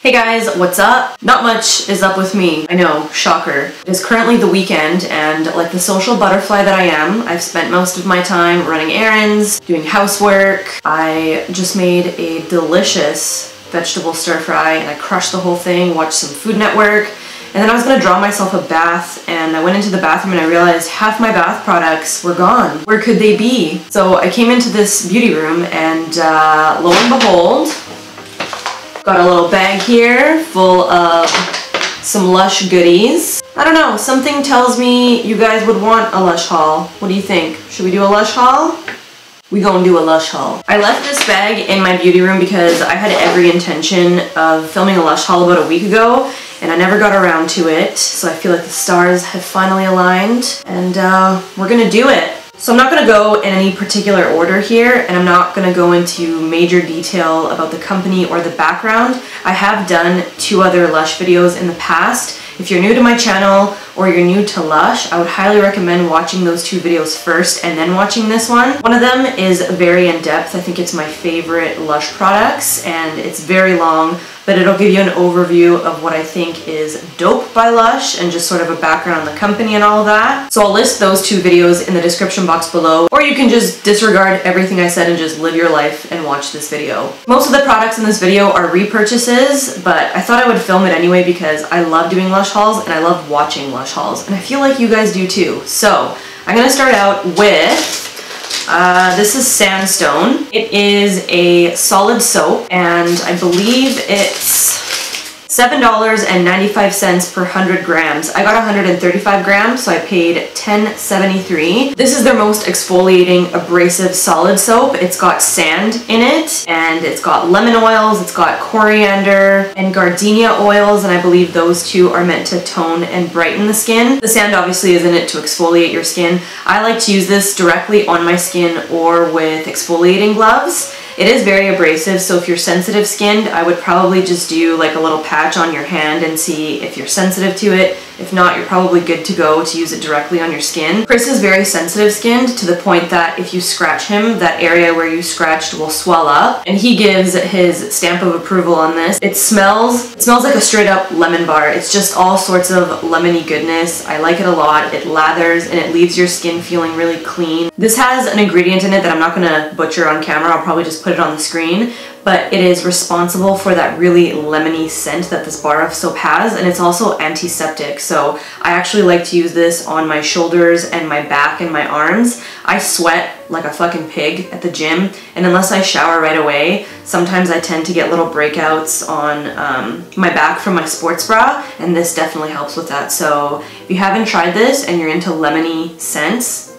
Hey guys, what's up? Not much is up with me. I know, shocker. It is currently the weekend and like the social butterfly that I am, I've spent most of my time running errands, doing housework. I just made a delicious vegetable stir fry and I crushed the whole thing, watched some Food Network, and then I was gonna draw myself a bath and I went into the bathroom and I realized half my bath products were gone. Where could they be? So I came into this beauty room and uh, lo and behold, Got a little bag here full of some Lush goodies. I don't know, something tells me you guys would want a Lush haul. What do you think? Should we do a Lush haul? We gonna do a Lush haul. I left this bag in my beauty room because I had every intention of filming a Lush haul about a week ago and I never got around to it. So I feel like the stars have finally aligned and uh, we're gonna do it. So I'm not going to go in any particular order here and I'm not going to go into major detail about the company or the background. I have done two other Lush videos in the past. If you're new to my channel or you're new to Lush, I would highly recommend watching those two videos first and then watching this one. One of them is very in-depth. I think it's my favorite Lush products and it's very long but it'll give you an overview of what I think is dope by Lush and just sort of a background on the company and all that. So I'll list those two videos in the description box below, or you can just disregard everything I said and just live your life and watch this video. Most of the products in this video are repurchases, but I thought I would film it anyway because I love doing Lush hauls and I love watching Lush hauls, and I feel like you guys do too. So I'm gonna start out with uh, this is Sandstone. It is a solid soap and I believe it's $7.95 per 100 grams. I got 135 grams, so I paid $10.73. This is their most exfoliating abrasive solid soap. It's got sand in it, and it's got lemon oils, it's got coriander and gardenia oils, and I believe those two are meant to tone and brighten the skin. The sand obviously is in it to exfoliate your skin. I like to use this directly on my skin or with exfoliating gloves. It is very abrasive, so if you're sensitive skinned, I would probably just do like a little patch on your hand and see if you're sensitive to it. If not, you're probably good to go to use it directly on your skin. Chris is very sensitive skinned to the point that if you scratch him, that area where you scratched will swell up. And he gives his stamp of approval on this. It smells, it smells like a straight up lemon bar. It's just all sorts of lemony goodness. I like it a lot. It lathers and it leaves your skin feeling really clean. This has an ingredient in it that I'm not gonna butcher on camera. I'll probably just put it on the screen, but it is responsible for that really lemony scent that this bar of soap has, and it's also antiseptic. So I actually like to use this on my shoulders and my back and my arms. I sweat like a fucking pig at the gym, and unless I shower right away, sometimes I tend to get little breakouts on um, my back from my sports bra, and this definitely helps with that. So if you haven't tried this and you're into lemony scents,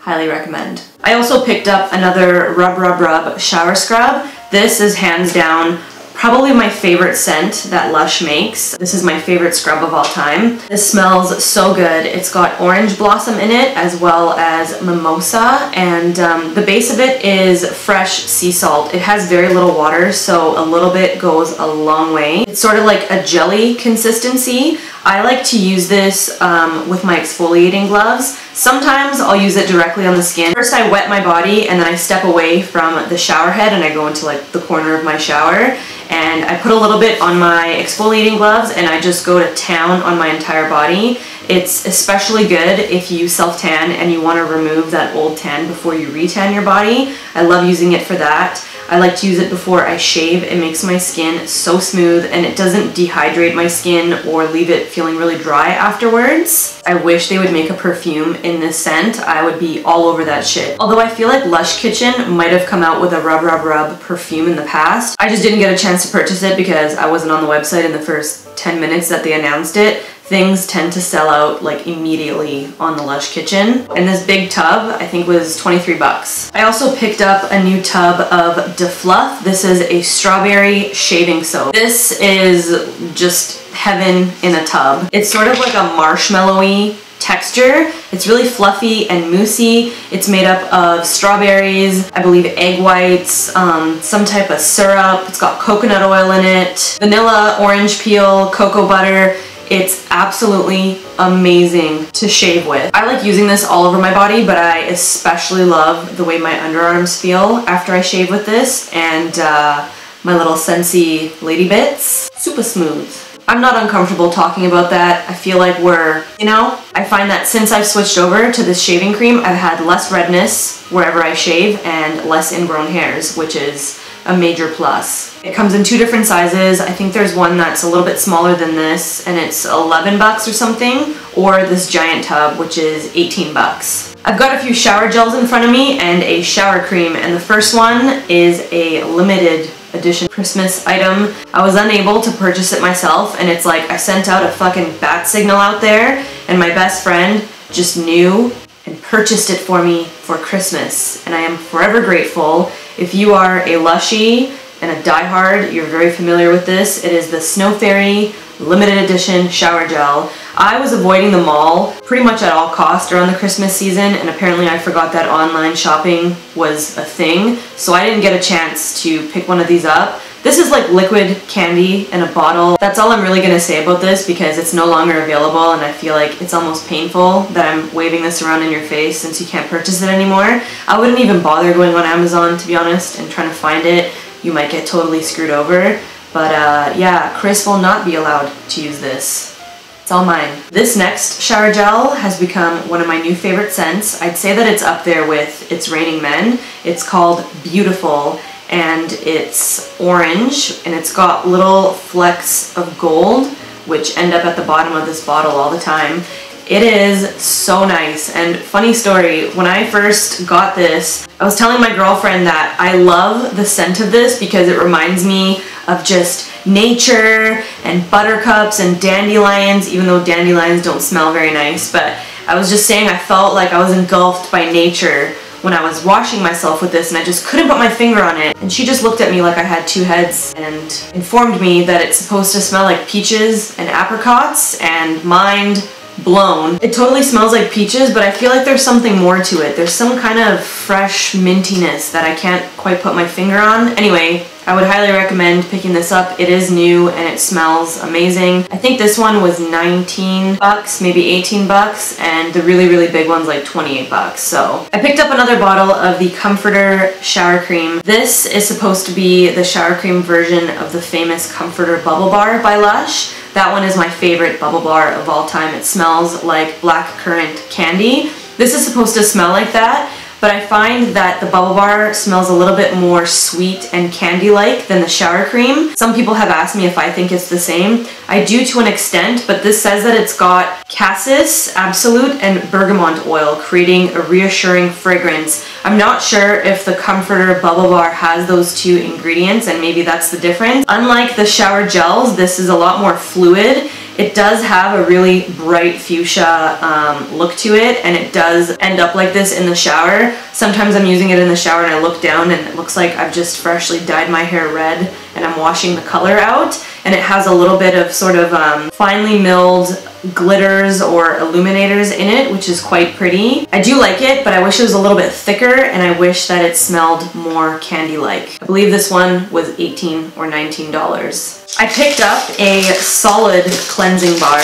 highly recommend. I also picked up another Rub Rub Rub shower scrub. This is hands down Probably my favorite scent that Lush makes. This is my favorite scrub of all time. This smells so good. It's got orange blossom in it as well as mimosa and um, the base of it is fresh sea salt. It has very little water so a little bit goes a long way. It's sort of like a jelly consistency. I like to use this um, with my exfoliating gloves. Sometimes I'll use it directly on the skin. First I wet my body and then I step away from the shower head and I go into like the corner of my shower and I put a little bit on my exfoliating gloves and I just go to town on my entire body. It's especially good if you self-tan and you want to remove that old tan before you retan your body. I love using it for that. I like to use it before I shave. It makes my skin so smooth and it doesn't dehydrate my skin or leave it feeling really dry afterwards. I wish they would make a perfume in this scent. I would be all over that shit. Although I feel like Lush Kitchen might have come out with a Rub Rub Rub perfume in the past. I just didn't get a chance to purchase it because I wasn't on the website in the first 10 minutes that they announced it things tend to sell out like immediately on the Lush Kitchen. And this big tub, I think was 23 bucks. I also picked up a new tub of D'Fluff. This is a strawberry shaving soap. This is just heaven in a tub. It's sort of like a marshmallowy texture. It's really fluffy and moussey. It's made up of strawberries, I believe egg whites, um, some type of syrup. It's got coconut oil in it, vanilla, orange peel, cocoa butter. It's absolutely amazing to shave with. I like using this all over my body, but I especially love the way my underarms feel after I shave with this. And uh, my little Scentsy Lady Bits. Super smooth. I'm not uncomfortable talking about that. I feel like we're, you know, I find that since I've switched over to this shaving cream, I've had less redness wherever I shave and less ingrown hairs, which is a major plus. It comes in two different sizes. I think there's one that's a little bit smaller than this and it's 11 bucks or something, or this giant tub, which is 18 bucks. I've got a few shower gels in front of me and a shower cream, and the first one is a limited edition Christmas item. I was unable to purchase it myself, and it's like I sent out a fucking bat signal out there, and my best friend just knew and purchased it for me for Christmas, and I am forever grateful. If you are a Lushy and a diehard, you're very familiar with this. It is the Snow Fairy limited edition shower gel. I was avoiding the mall pretty much at all costs around the Christmas season and apparently I forgot that online shopping was a thing so I didn't get a chance to pick one of these up. This is like liquid candy in a bottle. That's all I'm really gonna say about this because it's no longer available and I feel like it's almost painful that I'm waving this around in your face since you can't purchase it anymore. I wouldn't even bother going on Amazon to be honest and trying to find it. You might get totally screwed over. But uh, yeah, Chris will not be allowed to use this. It's all mine. This next shower gel has become one of my new favorite scents. I'd say that it's up there with It's Raining Men. It's called Beautiful and it's orange and it's got little flecks of gold which end up at the bottom of this bottle all the time. It is so nice and funny story, when I first got this, I was telling my girlfriend that I love the scent of this because it reminds me of just nature and buttercups and dandelions, even though dandelions don't smell very nice. But I was just saying I felt like I was engulfed by nature when I was washing myself with this and I just couldn't put my finger on it. And she just looked at me like I had two heads and informed me that it's supposed to smell like peaches and apricots and mind blown. It totally smells like peaches, but I feel like there's something more to it. There's some kind of fresh mintiness that I can't quite put my finger on. Anyway, I would highly recommend picking this up. It is new and it smells amazing. I think this one was 19 bucks, maybe 18 bucks, and the really, really big one's like 28 bucks. So I picked up another bottle of the Comforter shower cream. This is supposed to be the shower cream version of the famous Comforter Bubble Bar by Lush. That one is my favorite bubble bar of all time. It smells like black currant candy. This is supposed to smell like that, but I find that the bubble bar smells a little bit more sweet and candy-like than the shower cream. Some people have asked me if I think it's the same. I do to an extent, but this says that it's got cassis, absolute, and bergamot oil, creating a reassuring fragrance. I'm not sure if the Comforter Bubble Bar has those two ingredients, and maybe that's the difference. Unlike the shower gels, this is a lot more fluid it does have a really bright fuchsia um, look to it and it does end up like this in the shower. Sometimes I'm using it in the shower and I look down and it looks like I've just freshly dyed my hair red and I'm washing the color out and it has a little bit of sort of um, finely milled glitters or illuminators in it, which is quite pretty. I do like it, but I wish it was a little bit thicker and I wish that it smelled more candy-like. I believe this one was 18 or $19. I picked up a solid cleansing bar.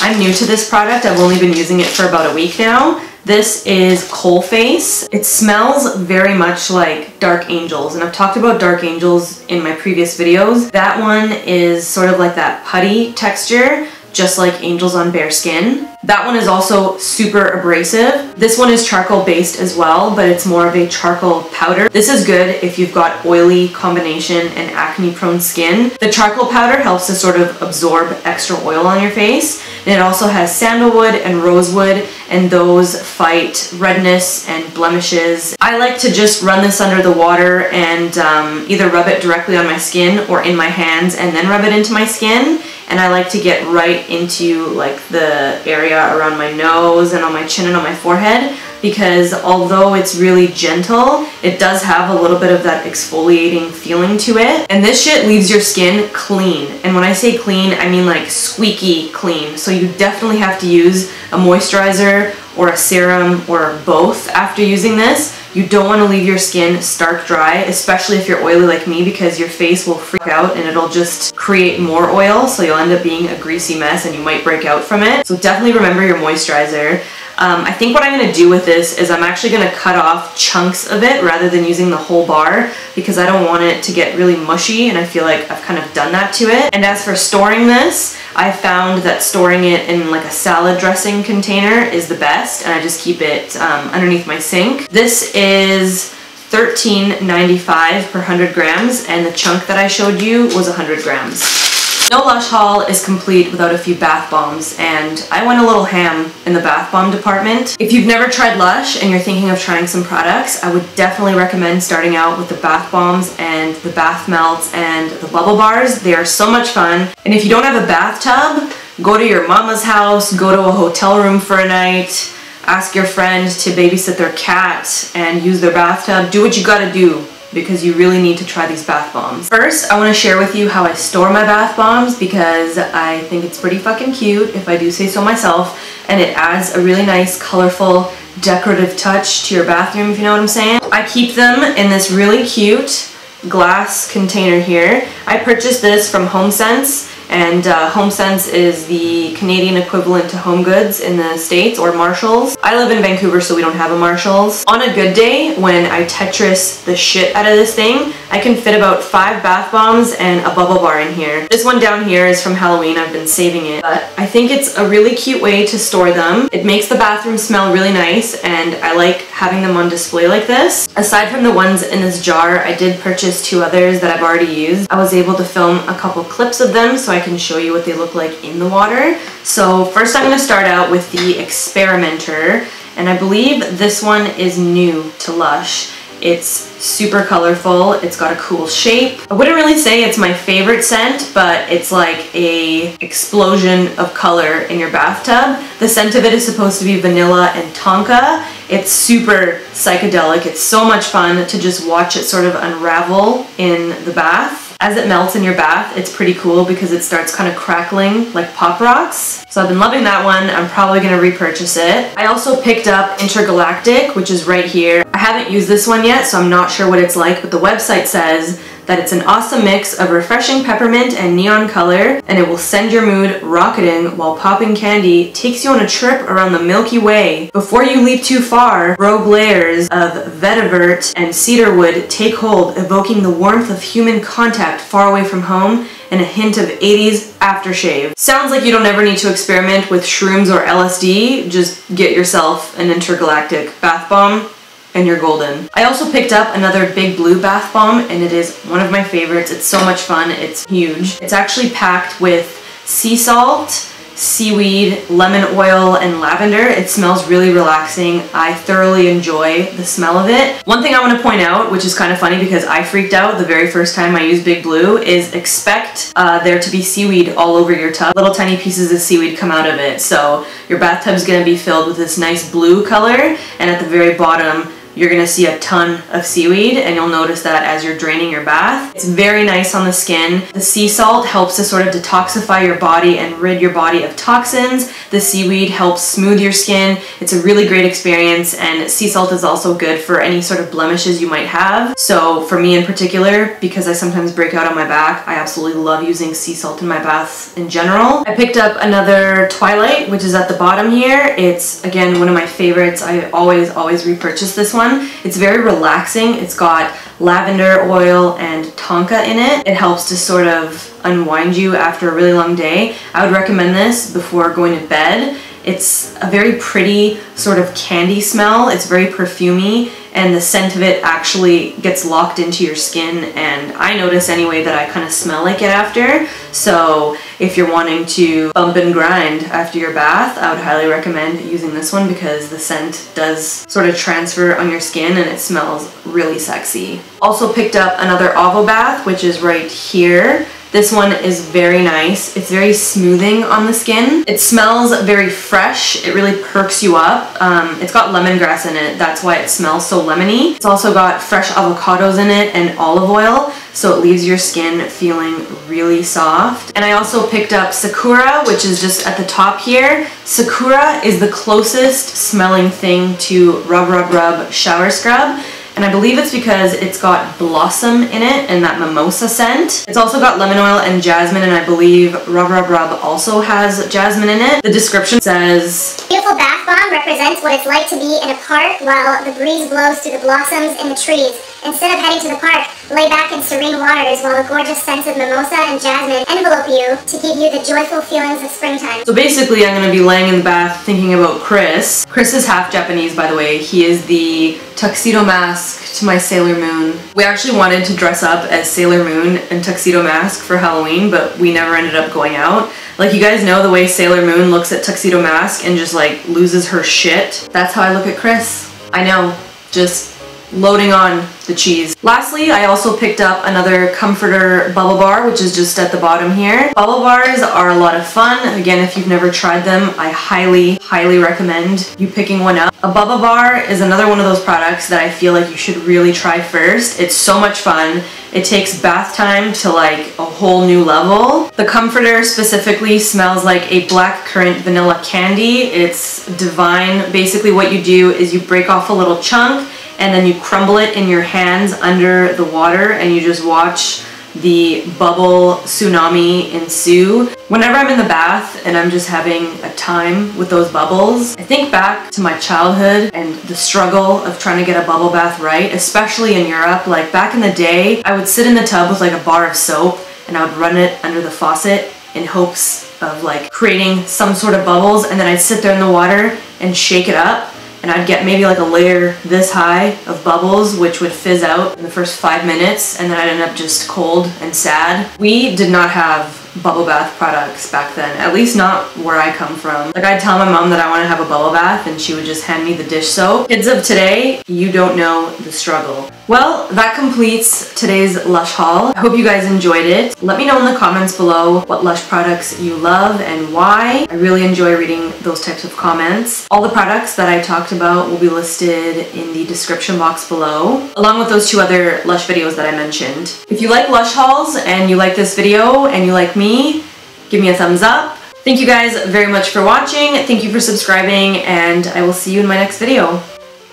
I'm new to this product. I've only been using it for about a week now. This is Coalface. It smells very much like Dark Angels, and I've talked about Dark Angels in my previous videos. That one is sort of like that putty texture, just like Angels on Bare Skin. That one is also super abrasive. This one is charcoal based as well, but it's more of a charcoal powder. This is good if you've got oily combination and acne prone skin. The charcoal powder helps to sort of absorb extra oil on your face. And it also has sandalwood and rosewood and those fight redness and blemishes. I like to just run this under the water and um, either rub it directly on my skin or in my hands and then rub it into my skin and I like to get right into like the area around my nose and on my chin and on my forehead because although it's really gentle, it does have a little bit of that exfoliating feeling to it. And this shit leaves your skin clean. And when I say clean, I mean like squeaky clean. So you definitely have to use a moisturizer or a serum or both after using this. You don't want to leave your skin stark dry, especially if you're oily like me because your face will freak out and it'll just create more oil so you'll end up being a greasy mess and you might break out from it. So definitely remember your moisturizer. Um, I think what I'm going to do with this is I'm actually going to cut off chunks of it rather than using the whole bar because I don't want it to get really mushy and I feel like I've kind of done that to it. And as for storing this, I found that storing it in like a salad dressing container is the best and I just keep it um, underneath my sink. This is $13.95 per 100 grams and the chunk that I showed you was 100 grams. No Lush haul is complete without a few bath bombs, and I went a little ham in the bath bomb department. If you've never tried Lush and you're thinking of trying some products, I would definitely recommend starting out with the bath bombs and the bath melts and the bubble bars. They are so much fun. And if you don't have a bathtub, go to your mama's house, go to a hotel room for a night, ask your friend to babysit their cat and use their bathtub. Do what you gotta do because you really need to try these bath bombs. First, I want to share with you how I store my bath bombs because I think it's pretty fucking cute, if I do say so myself, and it adds a really nice, colorful, decorative touch to your bathroom, if you know what I'm saying. I keep them in this really cute glass container here. I purchased this from HomeSense and uh, HomeSense is the Canadian equivalent to Home Goods in the States or Marshalls. I live in Vancouver so we don't have a Marshalls. On a good day when I Tetris the shit out of this thing, I can fit about five bath bombs and a bubble bar in here. This one down here is from Halloween, I've been saving it. But I think it's a really cute way to store them. It makes the bathroom smell really nice and I like having them on display like this. Aside from the ones in this jar, I did purchase two others that I've already used. I was able to film a couple clips of them so I can show you what they look like in the water. So first I'm going to start out with the Experimenter, and I believe this one is new to Lush. It's super colorful, it's got a cool shape. I wouldn't really say it's my favorite scent, but it's like a explosion of color in your bathtub. The scent of it is supposed to be vanilla and tonka. It's super psychedelic, it's so much fun to just watch it sort of unravel in the bath. As it melts in your bath, it's pretty cool because it starts kind of crackling like pop rocks. So I've been loving that one. I'm probably gonna repurchase it. I also picked up Intergalactic, which is right here. I haven't used this one yet, so I'm not sure what it's like, but the website says that it's an awesome mix of refreshing peppermint and neon color, and it will send your mood rocketing while popping candy takes you on a trip around the Milky Way. Before you leap too far, rogue layers of vetiver and cedarwood take hold, evoking the warmth of human contact far away from home and a hint of 80s aftershave. Sounds like you don't ever need to experiment with shrooms or LSD, just get yourself an intergalactic bath bomb and you're golden. I also picked up another Big Blue bath bomb and it is one of my favorites. It's so much fun. It's huge. It's actually packed with sea salt, seaweed, lemon oil, and lavender. It smells really relaxing. I thoroughly enjoy the smell of it. One thing I want to point out, which is kind of funny because I freaked out the very first time I used Big Blue, is expect uh, there to be seaweed all over your tub. Little tiny pieces of seaweed come out of it. So your bathtub's going to be filled with this nice blue color and at the very bottom you're gonna see a ton of seaweed and you'll notice that as you're draining your bath. It's very nice on the skin. The sea salt helps to sort of detoxify your body and rid your body of toxins. The seaweed helps smooth your skin. It's a really great experience and sea salt is also good for any sort of blemishes you might have. So for me in particular, because I sometimes break out on my back, I absolutely love using sea salt in my baths in general. I picked up another Twilight, which is at the bottom here. It's, again, one of my favorites. I always, always repurchase this one one. It's very relaxing. It's got lavender oil and tonka in it. It helps to sort of unwind you after a really long day. I would recommend this before going to bed. It's a very pretty sort of candy smell. It's very perfumey and the scent of it actually gets locked into your skin and I notice anyway that I kind of smell like it after. So if you're wanting to bump and grind after your bath, I would highly recommend using this one because the scent does sort of transfer on your skin and it smells really sexy. Also picked up another Avobath, which is right here. This one is very nice. It's very smoothing on the skin. It smells very fresh. It really perks you up. Um, it's got lemongrass in it. That's why it smells so lemony. It's also got fresh avocados in it and olive oil so it leaves your skin feeling really soft. And I also picked up Sakura, which is just at the top here. Sakura is the closest smelling thing to Rub Rub Rub Shower Scrub. And I believe it's because it's got blossom in it and that mimosa scent. It's also got lemon oil and jasmine and I believe Rub Rub Rub also has jasmine in it. The description says, Beautiful bath bomb represents what it's like to be in a park while the breeze blows through the blossoms in the trees. Instead of heading to the park, lay back in serene waters while the gorgeous scents of mimosa and jasmine envelope you to give you the joyful feelings of springtime. So basically I'm going to be laying in the bath thinking about Chris. Chris is half Japanese by the way. He is the tuxedo mask to my Sailor Moon. We actually wanted to dress up as Sailor Moon and tuxedo mask for Halloween but we never ended up going out. Like you guys know the way Sailor Moon looks at tuxedo mask and just like loses her shit. That's how I look at Chris. I know, just loading on the cheese. Lastly, I also picked up another Comforter Bubble Bar, which is just at the bottom here. Bubble bars are a lot of fun. Again, if you've never tried them, I highly, highly recommend you picking one up. A Bubble Bar is another one of those products that I feel like you should really try first. It's so much fun. It takes bath time to like a whole new level. The Comforter specifically smells like a black currant vanilla candy. It's divine. Basically what you do is you break off a little chunk and then you crumble it in your hands under the water and you just watch the bubble tsunami ensue. Whenever I'm in the bath and I'm just having a time with those bubbles, I think back to my childhood and the struggle of trying to get a bubble bath right, especially in Europe. Like back in the day, I would sit in the tub with like a bar of soap and I would run it under the faucet in hopes of like creating some sort of bubbles and then I'd sit there in the water and shake it up and I'd get maybe like a layer this high of bubbles which would fizz out in the first five minutes and then I'd end up just cold and sad. We did not have bubble bath products back then, at least not where I come from. Like I'd tell my mom that I want to have a bubble bath and she would just hand me the dish soap. Kids of today, you don't know the struggle. Well, that completes today's Lush haul. I hope you guys enjoyed it. Let me know in the comments below what Lush products you love and why. I really enjoy reading those types of comments. All the products that I talked about will be listed in the description box below, along with those two other Lush videos that I mentioned. If you like Lush hauls and you like this video and you like me me, give me a thumbs up. Thank you guys very much for watching. Thank you for subscribing and I will see you in my next video.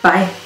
Bye.